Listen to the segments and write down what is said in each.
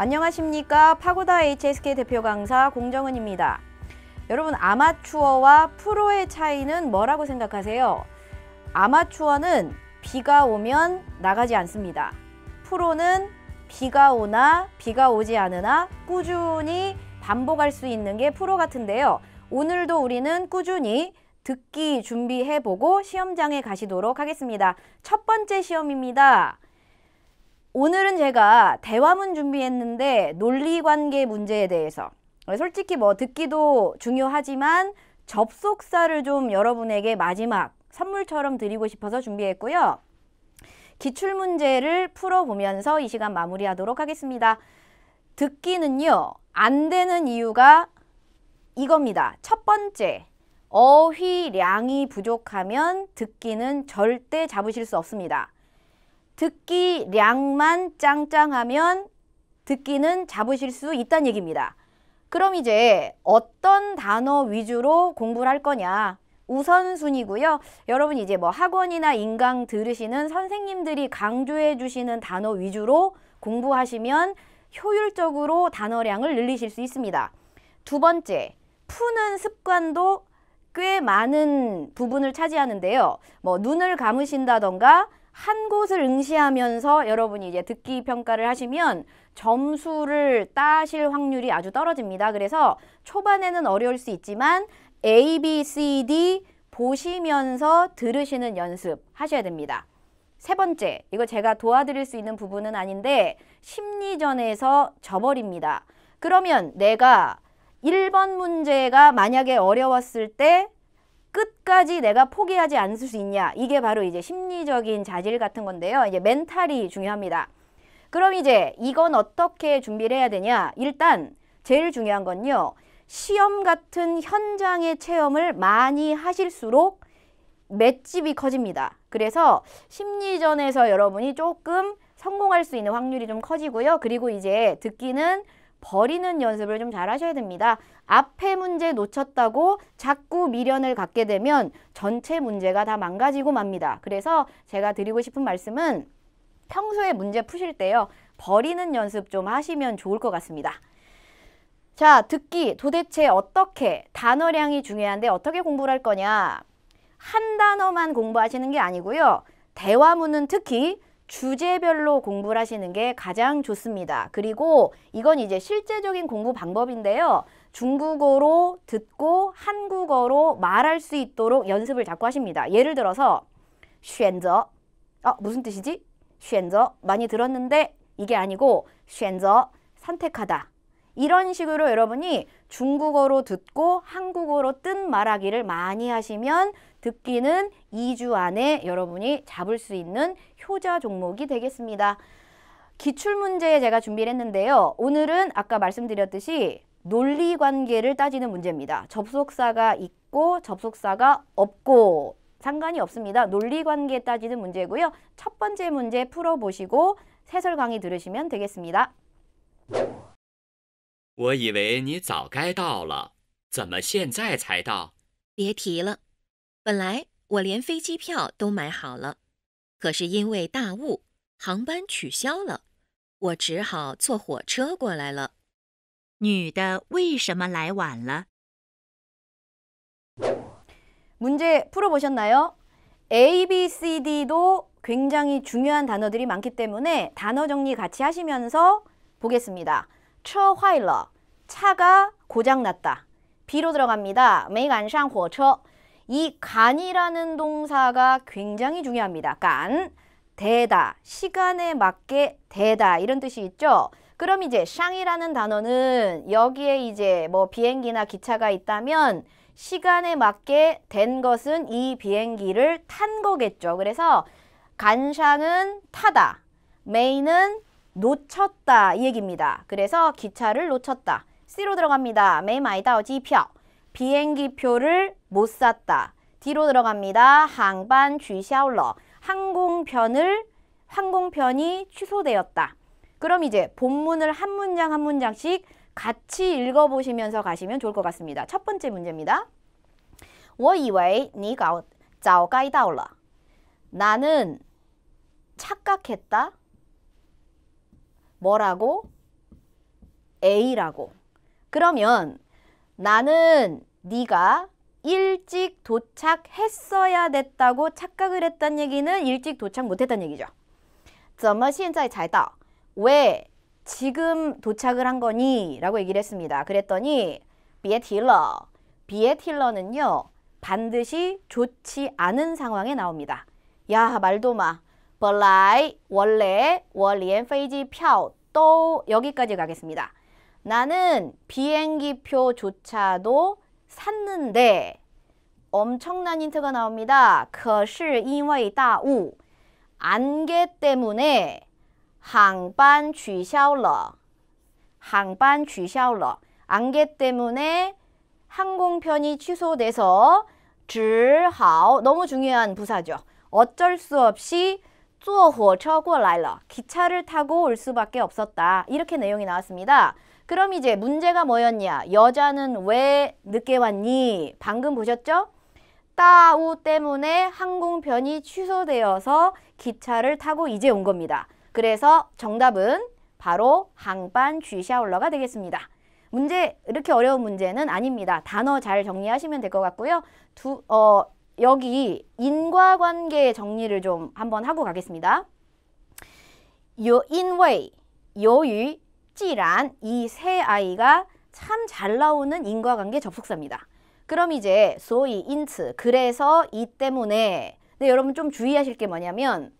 안녕하십니까 파고다 HSK 대표 강사 공정은입니다. 여러분 아마추어와 프로의 차이는 뭐라고 생각하세요? 아마추어는 비가 오면 나가지 않습니다. 프로는 비가 오나 비가 오지 않으나 꾸준히 반복할 수 있는 게 프로 같은데요. 오늘도 우리는 꾸준히 듣기 준비해보고 시험장에 가시도록 하겠습니다. 첫 번째 시험입니다. 오늘은 제가 대화문 준비했는데 논리관계 문제에 대해서 솔직히 뭐 듣기도 중요하지만 접속사를 좀 여러분에게 마지막 선물처럼 드리고 싶어서 준비했고요. 기출문제를 풀어보면서 이 시간 마무리하도록 하겠습니다. 듣기는요. 안 되는 이유가 이겁니다. 첫 번째, 어휘량이 부족하면 듣기는 절대 잡으실 수 없습니다. 듣기량만 짱짱하면 듣기는 잡으실 수 있다는 얘기입니다. 그럼 이제 어떤 단어 위주로 공부를 할 거냐? 우선순위고요. 여러분 이제 뭐 학원이나 인강 들으시는 선생님들이 강조해 주시는 단어 위주로 공부하시면 효율적으로 단어량을 늘리실 수 있습니다. 두 번째, 푸는 습관도 꽤 많은 부분을 차지하는데요. 뭐 눈을 감으신다던가 한 곳을 응시하면서 여러분이 이제 듣기 평가를 하시면 점수를 따실 확률이 아주 떨어집니다. 그래서 초반에는 어려울 수 있지만 A, B, C, D 보시면서 들으시는 연습 하셔야 됩니다. 세 번째, 이거 제가 도와드릴 수 있는 부분은 아닌데 심리전에서 져버립니다. 그러면 내가 1번 문제가 만약에 어려웠을 때 끝까지 내가 포기하지 않을 수 있냐 이게 바로 이제 심리적인 자질 같은 건데요. 이제 멘탈이 중요합니다. 그럼 이제 이건 어떻게 준비를 해야 되냐 일단 제일 중요한 건요. 시험 같은 현장의 체험을 많이 하실수록 맷집이 커집니다. 그래서 심리전에서 여러분이 조금 성공할 수 있는 확률이 좀 커지고요. 그리고 이제 듣기는 버리는 연습을 좀 잘 하셔야 됩니다. 앞에 문제 놓쳤다고 자꾸 미련을 갖게 되면 전체 문제가 다 망가지고 맙니다. 그래서 제가 드리고 싶은 말씀은 평소에 문제 푸실 때요. 버리는 연습 좀 하시면 좋을 것 같습니다. 자, 듣기 도대체 어떻게 단어량이 중요한데 어떻게 공부를 할 거냐? 한 단어만 공부하시는 게 아니고요. 대화문은 특히 주제별로 공부를 하시는 게 가장 좋습니다. 그리고 이건 이제 실제적인 공부 방법인데요. 중국어로 듣고 한국어로 말할 수 있도록 연습을 자꾸 하십니다. 예를 들어서 选择 어, 무슨 뜻이지? 选择 많이 들었는데 이게 아니고 选择 선택하다. 이런 식으로 여러분이 중국어로 듣고 한국어로 뜬 말하기를 많이 하시면 듣기는 2주 안에 여러분이 잡을 수 있는 효자 종목이 되겠습니다. 기출문제 제가 준비를 했는데요. 오늘은 아까 말씀드렸듯이 논리관계를 따지는 문제입니다. 접속사가 있고 접속사가 없고 상관이 없습니다. 논리관계 따지는 문제고요. 첫 번째 문제 풀어보시고 해설 강의 들으시면 되겠습니다. 我以为你早该到了，怎么现在才到？别提了。 本来我连飞机票都买好了，可是因为大雾，航班取消了，我只好坐火车过来了。女的为什么来晚了？ 문제 풀어보셨나요? A, B, C, D도 굉장히 중요한 단어들이 많기 때문에 단어 정리 같이 하시면서 보겠습니다. 车坏了, 차가 고장났다. B로 들어갑니다. 没赶上火车. 이 간이라는 동사가 굉장히 중요합니다. 간, 대다, 시간에 맞게 대다 이런 뜻이 있죠. 그럼 이제 샹이라는 단어는 여기에 이제 뭐 비행기나 기차가 있다면 시간에 맞게 된 것은 이 비행기를 탄 거겠죠. 그래서 간샹은 타다, 메이는 놓쳤다 이 얘기입니다. 그래서 기차를 놓쳤다. C로 들어갑니다. 没买到机票. 비행기 표를 못 샀다. 뒤로 들어갑니다. 항반 취消了. 항공편을 항공편이 취소되었다. 그럼 이제 본문을 한 문장 한 문장씩 같이 읽어보시면서 가시면 좋을 것 같습니다. 첫 번째 문제입니다. 我以为你早该到了. 나는 착각했다. 뭐라고? A라고. 그러면 나는 네가 일찍 도착했어야 됐다고 착각을 했단 얘기는 일찍 도착 못했단 얘기죠. 怎么现在才到? 왜 지금 도착을 한 거니? 라고 얘기를 했습니다. 그랬더니 别提了. 别提了는요. 반드시 좋지 않은 상황에 나옵니다. 야, 말도 마. 本来 원래 我连飞机票都 여기까지 가겠습니다. 나는 비행기표조차도 샀는데 엄청난 힌트가 나옵니다. 可是因为大雾 안개 때문에 항반 取消了. 항반 取消了. 안개 때문에 항공편이 취소돼서 只好 너무 중요한 부사죠. 어쩔 수 없이 坐火车过来了. 기차를 타고 올 수밖에 없었다. 이렇게 내용이 나왔습니다. 그럼 이제 문제가 뭐였냐? 여자는 왜 늦게 왔니? 방금 보셨죠? 따우 때문에 항공편이 취소되어서 기차를 타고 이제 온 겁니다. 그래서 정답은 바로 항반 쥐샤올러가 되겠습니다. 문제 이렇게 어려운 문제는 아닙니다. 단어 잘 정리하시면 될 것 같고요. 두, 어, 여기 인과관계 정리를 좀 한번 하고 가겠습니다. 요, 인웨이, 요유, 찌란 이 세 아이가 참 잘 나오는 인과관계 접속사입니다. 그럼 이제 소위 인츠 그래서 이 때문에 근데 여러분 좀 주의하실 게 뭐냐면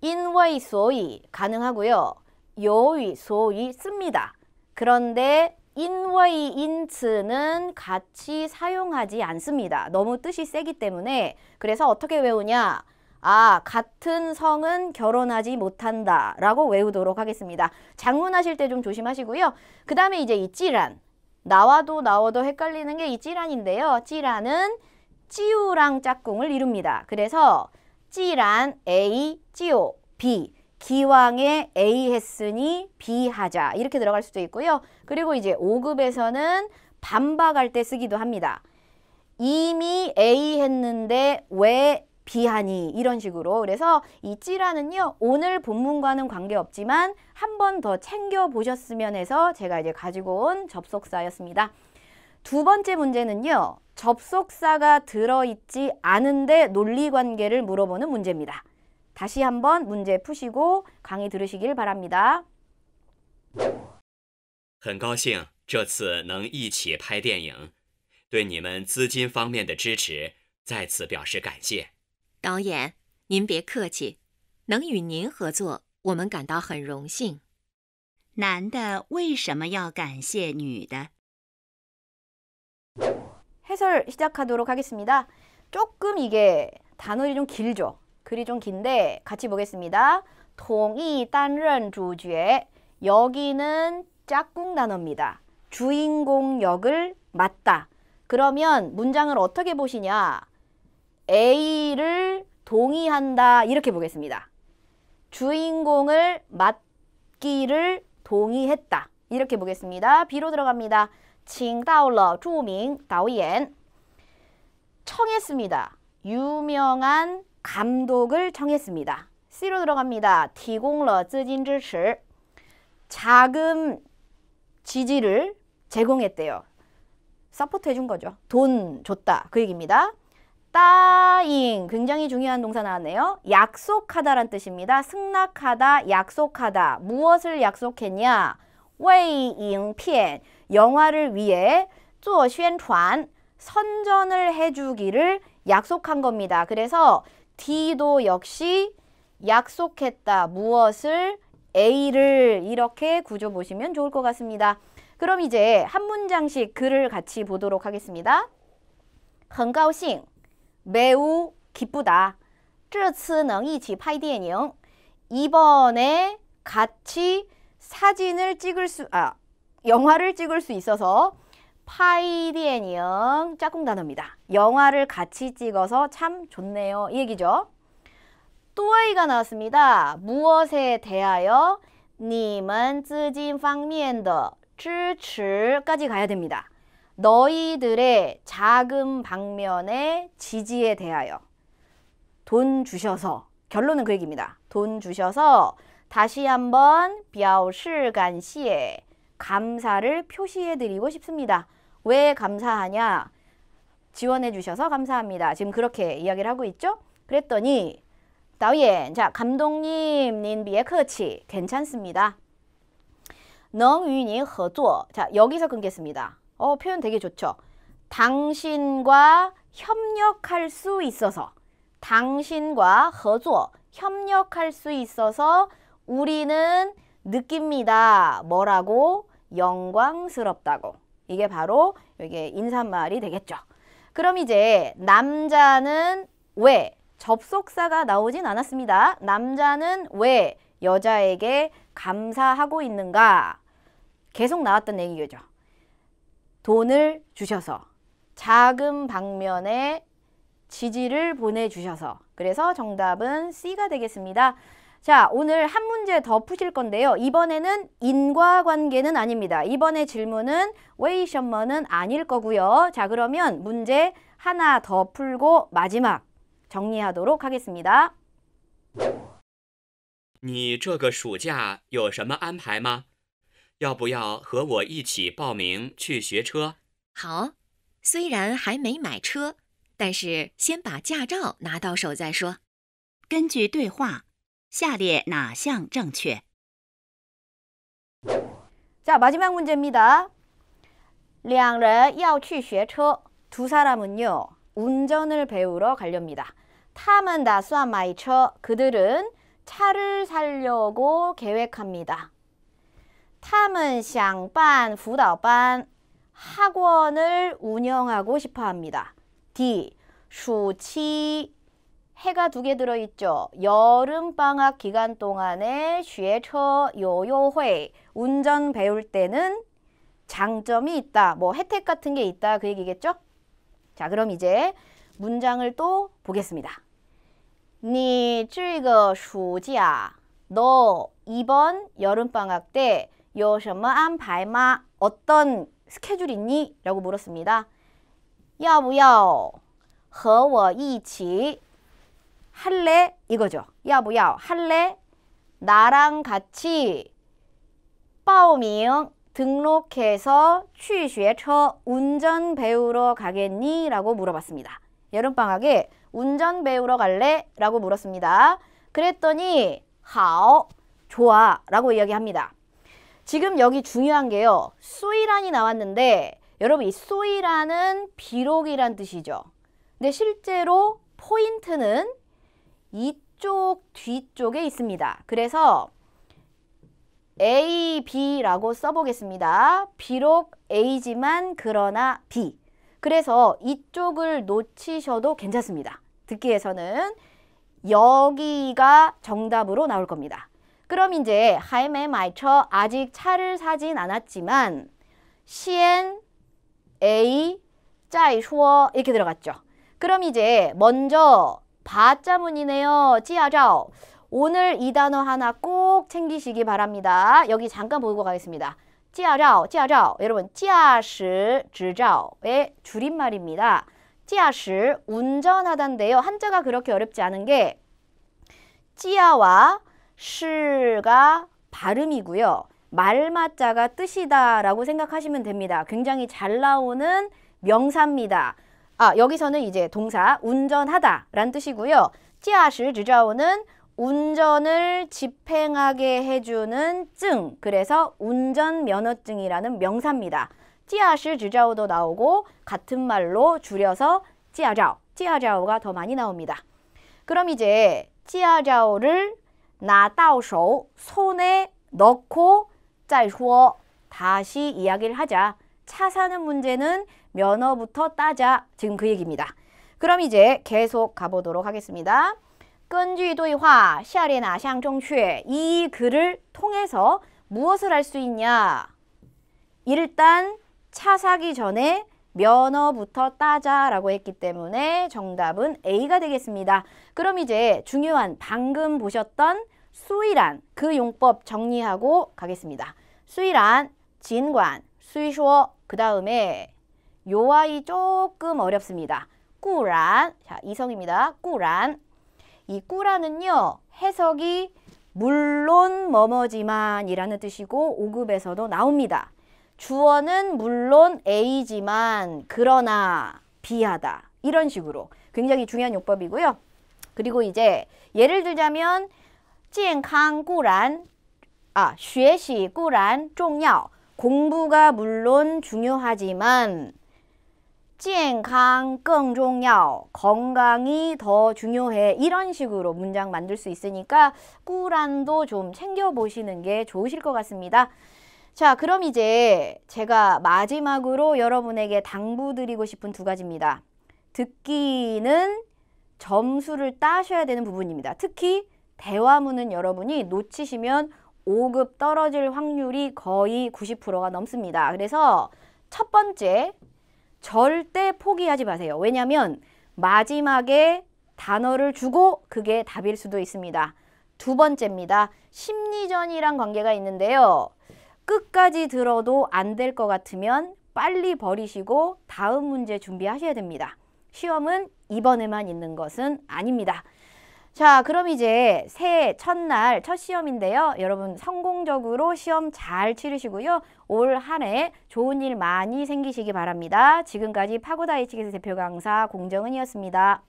인웨이 소위 가능하고요. 요위 소위 씁니다. 그런데 인웨이 인츠는 같이 사용하지 않습니다. 너무 뜻이 세기 때문에 그래서 어떻게 외우냐? 아, 같은 성은 결혼하지 못한다 라고 외우도록 하겠습니다. 장문하실 때 좀 조심하시고요. 그 다음에 이제 이 찌란. 나와도 나와도 헷갈리는 게 이 찌란인데요. 찌란은 찌우랑 짝꿍을 이룹니다. 그래서 찌란 A, 찌오, B. 기왕에 A 했으니 B 하자. 이렇게 들어갈 수도 있고요. 그리고 이제 5급에서는 반박할 때 쓰기도 합니다. 이미 A 했는데 왜 비하니 이런 식으로 그래서 이 찌라는요 오늘 본문과는 관계없지만 한 번 더 챙겨 보셨으면 해서 제가 이제 가지고 온 접속사였습니다. 두 번째 문제는요 접속사가 들어있지 않은데 논리관계를 물어보는 문제입니다. 다시 한번 문제 푸시고 강의 들으시길 바랍니다. 很高兴这次能一起拍电影，对你们资金方面的支持再次表示感谢。 导演，您别客气，能与您合作，我们感到很荣幸。男的为什么要感谢女的？ 해설 시작하도록 하겠습니다. 조금 이게 단어들이 좀 길죠. 글이 좀 긴데 같이 보겠습니다. 동의担任 주角여기는 짝꿍 단어입니다. 주인공 역을 맡다. 그러면 문장을 어떻게 보시냐? A를 동의한다 이렇게 보겠습니다. 주인공을 맡기를 동의했다. 이렇게 보겠습니다. 비로 들어갑니다. 请到了著名导演 청했습니다. 유명한 감독을 청했습니다. C로 들어갑니다. 提供了资金支持 자금 지지를 제공했대요. support 해준 거죠. 돈 줬다 그 얘기입니다. 따잉 굉장히 중요한 동사 나왔네요. 약속하다란 뜻입니다. 승낙하다, 약속하다. 무엇을 약속했냐? 为影片 영화를 위해 做宣传 선전을 해주기를 약속한 겁니다. 그래서 D도 역시 약속했다. 무엇을 A를 이렇게 구조 보시면 좋을 것 같습니다. 그럼 이제 한 문장씩 글을 같이 보도록 하겠습니다. 很高兴 매우 기쁘다. 这次能一起拍电影 이번에 같이 사진을 찍을 수, 아, 영화를 찍을 수 있어서 파이디엔영 짝꿍 단어입니다. 영화를 같이 찍어서 참 좋네요. 이 얘기죠. 또아이가 나왔습니다. 무엇에 대하여 你们资金方面的支持까지 가야 됩니다. 너희들의 자금 방면의 지지에 대하여 돈 주셔서 결론은 그 얘기입니다. 돈 주셔서 다시 한번 表示感谢 감사를 표시해 드리고 싶습니다. 왜 감사하냐? 지원해 주셔서 감사합니다. 지금 그렇게 이야기를 하고 있죠? 그랬더니 导演, 자 감독님, 您别客气, 괜찮습니다. 能与您合作. 자 여기서 끊겠습니다. 어 표현 되게 좋죠. 당신과 협력할 수 있어서 당신과 合作 협력할 수 있어서 우리는 느낍니다. 뭐라고? 영광스럽다고. 이게 바로 이게 인사말이 되겠죠. 그럼 이제 남자는 왜 접속사가 나오진 않았습니다. 남자는 왜 여자에게 감사하고 있는가? 계속 나왔던 얘기죠. 돈을 주셔서 자금 방면에 지지를 보내주셔서 그래서 정답은 C가 되겠습니다. 자, 오늘 한 문제 더 푸실 건데요. 이번에는 인과관계는 아닙니다. 이번에 질문은 웨이셔머는 아닐 거고요. 자, 그러면 문제 하나 더 풀고 마지막 정리하도록 하겠습니다. 你这个暑假有什么安排吗？ 要不要和我一起报名去学车？好，虽然还没买车，但是先把驾照拿到手再说。根据对话，下列哪项正确？ 자, 마지막 문제입니다. 两人要去学车. 두 사람은요. 운전을 배우러 가렵니다. 他们打算买车. 그들은 차를 사려고 계획합니다. 他们想办辅导班. 학원을 운영하고 싶어 합니다. D. 暑期 해가 두 개 들어있죠. 여름방학 기간 동안에 学车 요요회 운전 배울 때는 장점이 있다. 뭐 혜택 같은 게 있다. 그 얘기겠죠? 자, 그럼 이제 문장을 또 보겠습니다. 你这个暑假너 이번 여름방학 때 有什么安排吗? 어떤 스케줄 있니? 라고 물었습니다. 要不要和我一起 할래? 이거죠. 要不要 할래? 나랑 같이 报名 등록해서 去学车 운전 배우러 가겠니? 라고 물어봤습니다. 여름방학에 운전 배우러 갈래? 라고 물었습니다. 그랬더니 好, 좋아 라고 이야기합니다. 지금 여기 중요한 게요. 수이란이 나왔는데 여러분 이 수이란은 비록이란 뜻이죠. 근데 실제로 포인트는 이쪽 뒤쪽에 있습니다. 그래서 A, B라고 써보겠습니다. 비록 A지만 그러나 B. 그래서 이쪽을 놓치셔도 괜찮습니다. 듣기에서는 여기가 정답으로 나올 겁니다. 그럼 이제 하임에 맞춰 아직 차를 사진 않았지만 시엔 에이 짜이쇼 이렇게 들어갔죠. 그럼 이제 먼저 바자문이네요. 지하자오 오늘 이 단어 하나 꼭 챙기시기 바랍니다. 여기 잠깐 보고 가겠습니다. 지하자 지하자 여러분 지하시 지자의 줄임말입니다. 지하시 운전하단데요. 한자가 그렇게 어렵지 않은 게 지하와 시가 발음이고요. 말마자가 뜻이다라고 생각하시면 됩니다. 굉장히 잘 나오는 명사입니다. 아, 여기서는 이제 동사 운전하다란 뜻이고요. 찌아시 지자오는 운전을 집행하게 해주는 증, 그래서 운전면허증이라는 명사입니다. 찌아시 지자오도 나오고 같은 말로 줄여서 찌아자오, 찌아자오가 더 많이 나옵니다. 그럼 이제 찌아자오를 나다오쇼 손에 넣고 짜이쇼 다시 이야기를 하자. 차 사는 문제는 면허부터 따자. 지금 그 얘기입니다. 그럼 이제 계속 가보도록 하겠습니다. 끈지 도이화 시아레나 샹정취 이 글을 통해서 무엇을 할 수 있냐? 일단 차 사기 전에 면허부터 따자라고 했기 때문에 정답은 A가 되겠습니다. 그럼 이제 중요한 방금 보셨던 수이란 그 용법 정리하고 가겠습니다. 수이란, 진관, 수이쇼 그 다음에 요 아이 조금 어렵습니다. 꾸란, 자 이성입니다. 꾸란 이 꾸란은요 해석이 물론 뭐뭐지만 이라는 뜻이고 5급에서도 나옵니다. 주어는 물론 A지만 그러나 B하다. 이런 식으로 굉장히 중요한 용법이고요. 그리고 이제 예를 들자면 健康固然 아, 学习固然重要. 공부가 물론 중요하지만 健康更重要. 건강이 더 중요해. 이런 식으로 문장 만들 수 있으니까 꾸란도 좀 챙겨 보시는 게 좋으실 것 같습니다. 자, 그럼 이제 제가 마지막으로 여러분에게 당부드리고 싶은 두 가지입니다. 듣기는 점수를 따셔야 되는 부분입니다. 특히 대화문은 여러분이 놓치시면 5급 떨어질 확률이 거의 90%가 넘습니다. 그래서 첫 번째, 절대 포기하지 마세요. 왜냐하면 마지막에 단어를 주고 그게 답일 수도 있습니다. 두 번째입니다. 심리전이란 관계가 있는데요. 끝까지 들어도 안 될 것 같으면 빨리 버리시고 다음 문제 준비하셔야 됩니다. 시험은 이번에만 있는 것은 아닙니다. 자, 그럼 이제 새해 첫날 첫 시험인데요. 여러분 성공적으로 시험 잘 치르시고요. 올 한 해 좋은 일 많이 생기시기 바랍니다. 지금까지 파고다 이치기스 대표 강사 공정은이었습니다.